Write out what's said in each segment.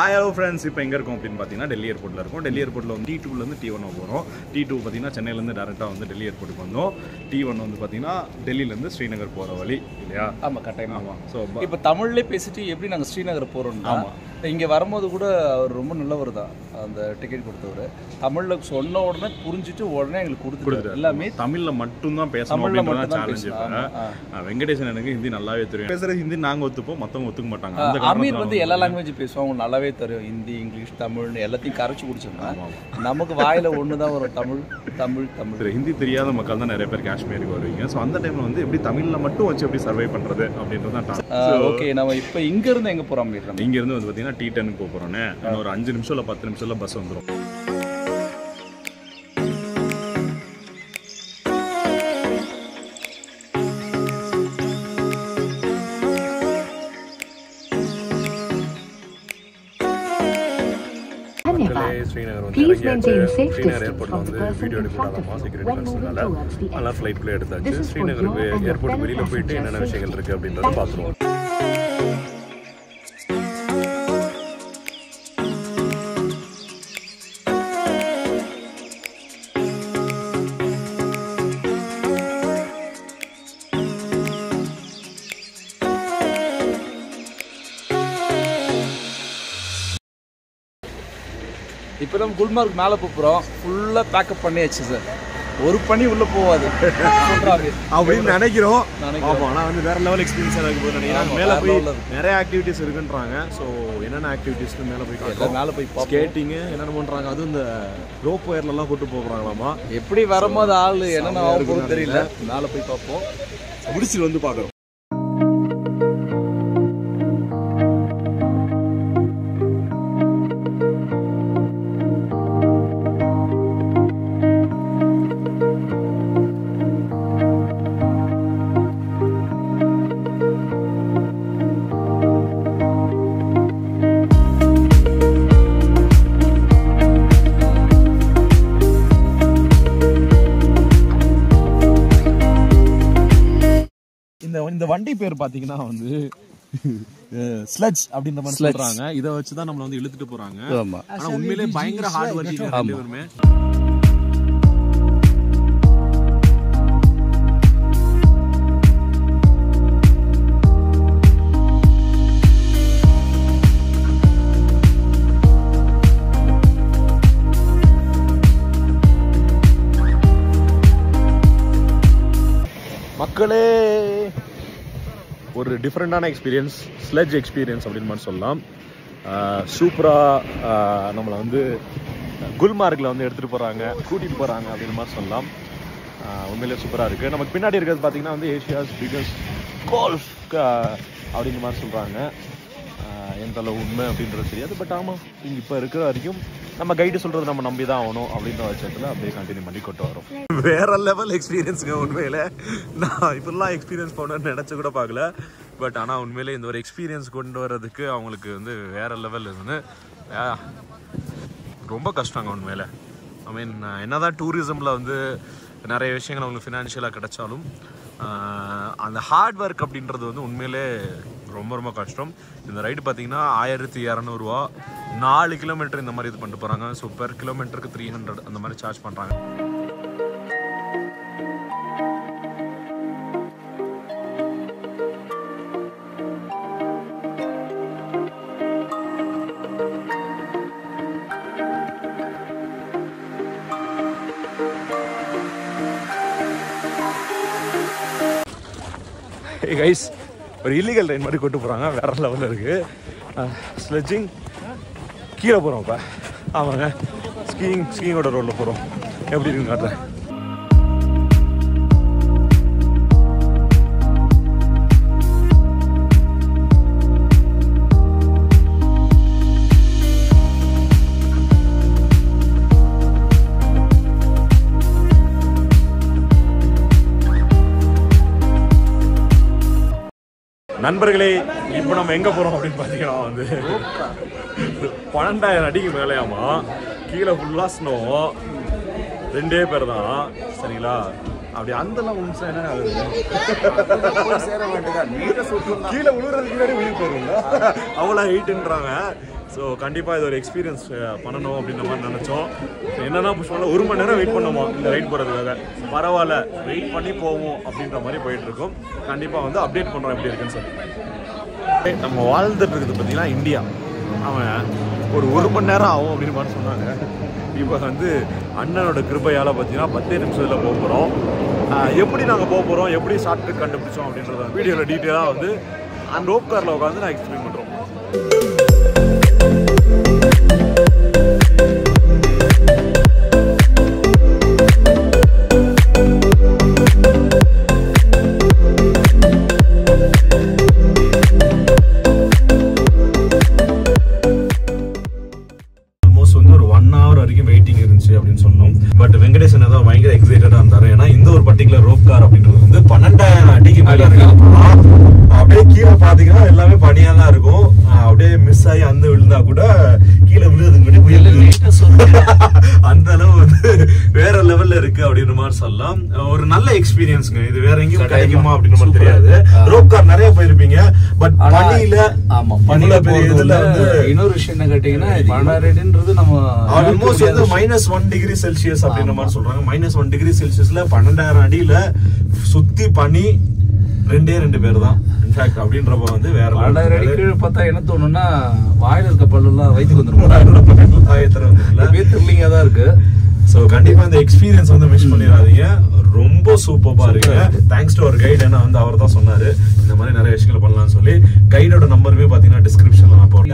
Hi hello friends இப்போ எங்கே இருக்கோம் அப்படின்னு பார்த்தீங்கன்னா டெல்லி ஏர்போர்ட்டில் இருக்கும். டெல்லி ஏர்போர்ட்டில் வந்து டி டூலேருந்து டி ஒன் போகிறோம் டி டூ பார்த்தீங்கன்னா சென்னையிலேருந்து டேரெக்டாக வந்து டெல்லி ஏர்போர்ட்டுக்கு வந்தோம். டி ஒன் வந்து பார்த்தீங்கன்னா டெல்லியிலேருந்து ஸ்ரீநகர் போகிற வழி இல்லையா? ஆமா கட்டாயமா. ஆமாம் ஸோ இப்போ தமிழ்லேயே பேசிட்டு எப்படி நாங்கள் ஸ்ரீநகர் போகிறோம்னா இங்கே வரும்போது கூட அவர் ரொம்ப நல்லவர் தான் அந்த டிக்கெட் கொடுத்தவர். தமிழில் சொன்ன உடனே புரிஞ்சுட்டு உடனே எங்களுக்கு கொடுத்துட்டாரு. எல்லாமே தமிழில் மட்டும்தான் பேசணும் அப்படின்றதான் சேலஞ்ச் வெங்கடேசன் எனக்கு ஹிந்தி நல்லாவே தெரியும். பேசுகிற ஹிந்தி நாங்கள் ஒத்துப்போம் மற்றவங்க ஒத்துக்க மாட்டாங்க. அமீர் வந்து எல்லா லாங்குவேஜ் பேசுவாங்க நல்லாவே தெரியும். ஹிந்தி இங்கிலீஷ் தமிழ்னு எல்லாத்தையும் கரைச்சி குடிச்சிருந்தேன் நமக்கு வாயில ஒன்று தான் வரும். தமிழ் தமிழ் தமிழ். ஹிந்தி தெரியாத மக்கள் தான் நிறைய பேர் காஷ்மீருக்கு வருவீங்க. ஸோ அந்த டைமில் வந்து எப்படி தமிழில் மட்டும் வச்சு எப்படி சர்வை பண்ணுறது அப்படின்றது தான் ஓகே நம்ம இப்போ இங்க இருந்து எங்க போறோம் அமீர்? நம்ம இங்கேருந்து வந்து பார்த்தீங்கன்னா டி டென்னுக்கு போக போகிறோன்னே ஒரு அஞ்சு நிமிஷம் இல்லை பத்து நிமிஷத்தில் பஸ் வந்துடும். ஸ்ரீநகர் வந்து Please இறங்கியாச்சு. maintain safe ஸ்ரீநகர் distance ஏர்போர்ட்ல from the வந்து person வீடியோ in front எடுக்கலாமா of you security when moving பர்சனால towards the அதெல்லாம் ஃப்ளைட்ல எடுத்தாச்சு. This is for ஸ்ரீநகருக்கு your and your இப்போ நம்ம குல்மார்க் மேலே போகிறோம் ஃபுல்லாக பேக்கப் பண்ணியாச்சு சார் ஒரு பனி உள்ள போகாது அப்படின்னு நினைக்கிறோம். நினைக்கிறோம். ஆமா ஆனா வந்து வேற லெவல் எக்ஸ்பீரியன்ஸ் எனக்கு போய் நினைக்கிறேன். மேல போய். நிறைய ஆக்டிவிட்டிஸ் இருக்குன்றாங்க. ஸோ என்னென்ன ஆக்டிவிட்டிஸ்க்கு மேல போய் காட்டுறோம் மேலே போய் ஸ்கேட்டிங் என்னென்ன பண்றாங்க? அதுவும் இந்த ரோப் ஒயர்ல எல்லாம் கூட்டு போகிறாங்களாமா? எப்படி வரும்போது ஆள் என்னென்ன தெரியல. மேலே போய் பார்ப்போம். முடிச்சுட்டு வந்து பார்க்குறோம். வண்டி பேர் பாத்தீங்கன்னா வந்து ஸ்லெட்ஜ் அப்படின்ற மாதிரி சொல்றாங்க. இதை வச்சு தான் நம்மள வந்து இழுத்துட்டு போறாங்க. ஆமாம் ஆனா உண்மையிலே பயங்கர ஹார்ட் ஒர்க்கிங் ரெண்டு மக்களே ஒரு டிஃப்ரெண்ட்டான எக்ஸ்பீரியன்ஸ் ஸ்லெட்ஜ் எக்ஸ்பீரியன்ஸ் அப்படின்னு மாதிரி சொல்லலாம். சூப்பராக நம்மளை வந்து குல்மார்க்கில் வந்து எடுத்துகிட்டு போகிறாங்க கூட்டிகிட்டு போகிறாங்க அப்படின்னு மாதிரி சொல்லலாம். ஆஹ் உண்மையிலே சூப்பராக இருக்குது நமக்கு பின்னாடி இருக்கிறது பார்த்தீங்கன்னா வந்து ஏஷியாஸ் பிகஸ்ட் கோல்ஃப் அப்படின்ற மாதிரி சொல்கிறாங்க எந்த அளவு உண்மை அப்படின்றது தெரியாது. பட் ஆமாம் இப்போ இருக்கிற வரைக்கும் நம்ம கைடு சொல்றது நம்ம நம்பி தான் ஆகணும் அப்படின்ற பட்சத்தில் அப்படியே கண்டினியூ பண்ணி கொண்டு வரோம். வேற லெவல் எக்ஸ்பீரியன்ஸுங்க உண்மையில. நான் இப்படிலாம் எக்ஸ்பீரியன்ஸ் பண்ணணும்னு நினச்சி கூட பார்க்கல. பட் ஆனால் உண்மையிலே இந்த ஒரு எக்ஸ்பீரியன்ஸ் கொண்டு வர்றதுக்கு அவங்களுக்கு வந்து வேற லெவல் வந்து ஆ, ரொம்ப கஷ்டங்க உண்மையில. ஐ மீன் என்னதான் டூரிசமில் வந்து நிறைய விஷயங்கள் அவங்களுக்கு ஃபினான்ஷியலாக கிடைச்சாலும் அந்த ஹார்ட் ஒர்க் அப்படின்றது வந்து உண்மையிலே ரொம்ப ரொம்ப கஷ்டம். இந்த ரைடு பார்த்தீங்கன்னா ஆயிரத்தி இரநூறுவா. நாலு கிலோமீட்டர் இந்த மாதிரி இது பண்ணிட்டு போகிறாங்க ஸோ பெர் கிலோமீட்டருக்கு த்ரீ ஹண்ட்ரட் அந்த மாதிரி சார்ஜ் பண்ணுறாங்க கைஸ் ஒரு இல்லீகல் ட்ரெயின் மாதிரி கொண்டு போகிறாங்க வேற லெவலில் இருக்குது ஸ்லெட்ஜிங் கீழே போகிறோம் இப்போ ஆமாங்க. ஸ்கீயிங் ஸ்கீயிங்கோட ரோலில் போகிறோம் எப்படி இருக்குன்னு காட்டுறேன். நண்பர்களே இப்போ நம்ம எங்க போறோம் அப்படின்னு பார்த்தீங்கன்னா வந்து பன்னெண்டாயிரம் அடிக்கு மேலேயாமா கீழே ஃபுல்லா ஸ்னோ ரெண்டே பேர் தான் சரிங்களா? அப்படி அந்த உண்மை என்ன ஆகுது சேர சுட்டு கீழே விழுறதுக்கு முன்னாடி உயிர் போயிருங்க. அவ்வளோ ஹைட்டுன்றாங்க ஸோ கண்டிப்பாக இது ஒரு எக்ஸ்பீரியன்ஸ் பண்ணணும் அப்படின்ற மாதிரி நினச்சோம். என்னென்னா புஷ்பால ஒரு மணி நேரம் வெயிட் பண்ணுமா? இந்த ரைட் போகிறதுக்காக பரவாயில்ல வெயிட் பண்ணி போவோம் அப்படின்ற மாதிரி போயிட்டுருக்கோம் கண்டிப்பாக வந்து அப்டேட் பண்ணுறோம் எப்படி இருக்குன்னு சொல்லி. நம்ம வாழ்ந்துட்டு இருக்குது பார்த்தீங்கன்னா இந்தியா. அவன் ஒரு ஒரு மணி நேரம் ஆகும் அப்படின்னு மாதிரி சொன்னாங்க. இப்போ வந்து அண்ணனோட கிருபையால் பார்த்தீங்கன்னா பத்தே நிமிஷத்தில் போக போகிறோம் எப்படி நாங்கள் போக போகிறோம் எப்படி ஷார்ட்கட் கண்டுபிடிச்சோம் அப்படின்றத வீடியோவில் டீட்டெயிலாக வந்து அந்த ரோப் காரில் உட்காந்து நான் எக்ஸ்பிளைன் பண்ணுறோம் thank you எக்ஸைட்டடா இருந்தாரு. ஏன்னா இந்த ஒரு பர்டிகுலர் ரோப் கார் அப்படின்றது வந்து பன்னெண்டாயிரம் அடிக்கு மேல இருக்கு. அப்படியே கீழே பாத்தீங்கன்னா எல்லாமே பனியா தான் இருக்கும். அப்படியே மிஸ் ஆகி அந்த விழுந்தா கூட கீழே விழுதுக்கு அந்த அளவு வந்து வேற லெவல்ல இருக்கு அப்படின்ற மாதிரி சொல்லலாம். ஒரு நல்ல எக்ஸ்பீரியன்ஸ்ங்க இது வேற எங்கேயும் கிடைக்குமா அப்படின்ற மாதிரி தெரியாது. ரோப் கார் நிறைய போயிருப்பீங்க. பட் பனியில ஆமா பனியில பெரிய இதுல வந்து இன்னொரு விஷயம் என்ன கேட்டீங்கன்னா நம்ம ஆல்மோஸ்ட் வந்து மைனஸ் ஒன் டிகிரி செல்சியஸ் அப்படின்ற மாதிரி சொல்றாங்க. மைனஸ் ஒன் டிகிரி செல்சியஸ்ல பன்னெண்டாயிரம் அடியில சுத்தி பனி ரெண்டே ரெண்டு பேர் தான் இன்ஃபேக்ட் அப்படின்றப்ப வந்து வேற பன்னெண்டாயிரம் அடி. கீழே பார்த்தா என்ன தோணும்னா வாயில இருக்க பல்லெல்லாம் வயிற்றுக்கு வந்துடும் வந்துருக்குல்ல? த்ரில்லிங்கா தான் இருக்கு ஸோ கண்டிப்பா இந்த எக்ஸ்பீரியன்ஸ் வந்து மிஸ் பண்ணிடாதீங்க. ரொம்ப சூப்பரா இருக்கு தேங்க்ஸ் டு அவர் கைட் ஏன்னா வந்து அவர் தான் சொன்னாரு. இந்த மாதிரி நிறைய விஷயங்கள் பண்ணலாம்னு சொல்லி. கைடோட நம்பருமே பாத்தீங்கன்னா டிஸ்கிரிப்ஷன்ல நான் கால்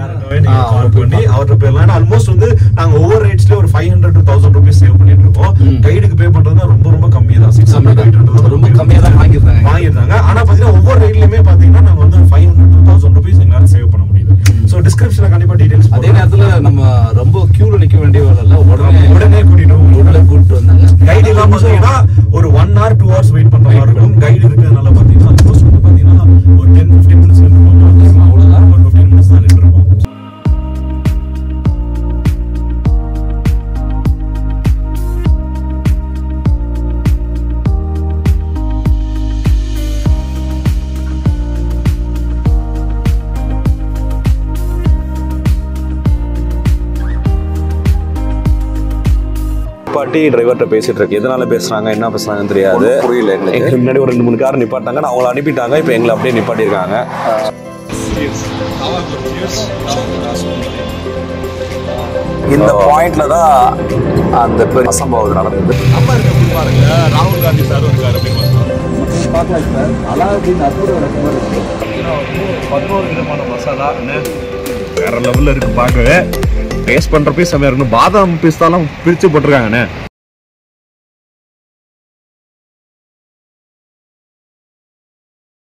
okay. பண்ணி அவர்கிட்ட போயிடலாம். ஆல்மோஸ்ட் வந்து நாங்க ஒவ்வொரு ரேட்ஸ்ல ஒரு five hundred to thousand rupees save பண்ணிட்டு இருக்கோம். கைடுக்கு பே பண்றது ரொம்ப ரொம்ப கம்மி தான். சிக்ஸ் ஹண்ட்ரட் ரொம்ப கம்மியா தான் வாங்கியிருந்தாங்க. வாங்கியிருந்தாங்க. ஆனா பாத்தீங்கன்னா ஒவ்வொரு ரேட்லயுமே பாத்தீங்கன்னா நாங்க வந்து five hundred to thousand rupees எங்களால சேவ் பண்ண முடியுது. ஸோ டிஸ்கிரிப்ஷன்ல கண்டிப்பா டீடைல்ஸ் அதே நேரத்துல நம்ம ரொம்ப கியூல நிக்க வேண்டிய வேலை இல்ல. உடனே நிப்பாட்டி டிரைவர்கிட்ட பேசிட்டு இருக்கு. எதனால பேசுறாங்க என்ன பேசுறாங்கன்னு தெரியாது. புரியல எங்களுக்கு. முன்னாடி ஒரு ரெண்டு மூணு கார் நிப்பாட்டாங்க நான் அவங்கள அனுப்பிட்டாங்க. இப்போ எங்களை அப்படியே நிப்பாட்டியிருக்காங்க. இந்த பாயிண்ட்ல தான் அந்த பெரிய அசம்பாவிதம் நடந்தது. நம்ம இருக்க பாருங்க. ராகுல் காந்தி சார் இருக்காரு அப்படின்னு பார்க்கலாம் சார். அலாவுதீன் அற்புத விளக்கு மாதிரி இருக்கு பதினோரு விதமான மசாலா வேற லெவல்ல இருக்கு பார்க்கவே. டேஸ்ட் பண்ணுறப்பே பீஸ் இருக்கணும் பாதாம் பிஸ்தாலாம் பிரித்து போட்டிருக்காங்கண்ணே.